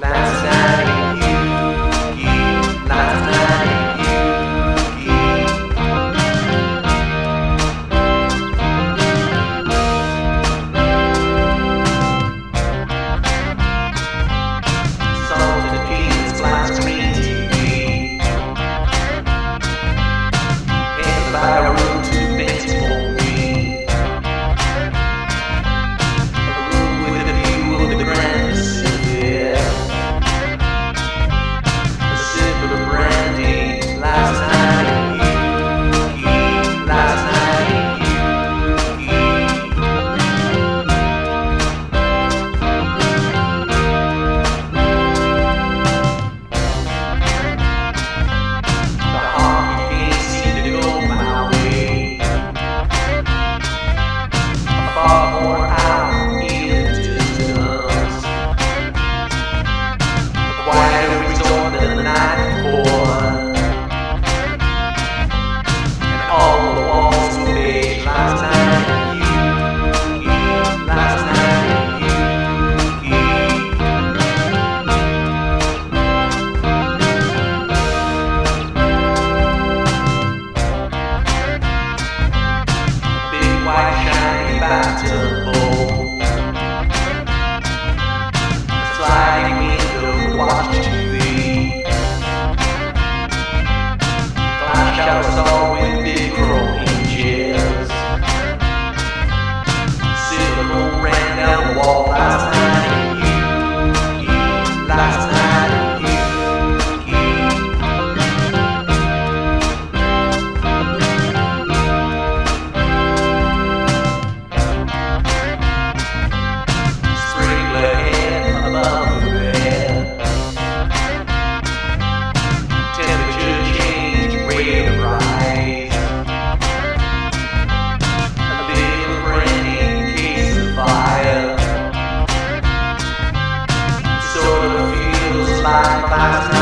Mass compatible. Sliding window, watch TV. Flash out bye by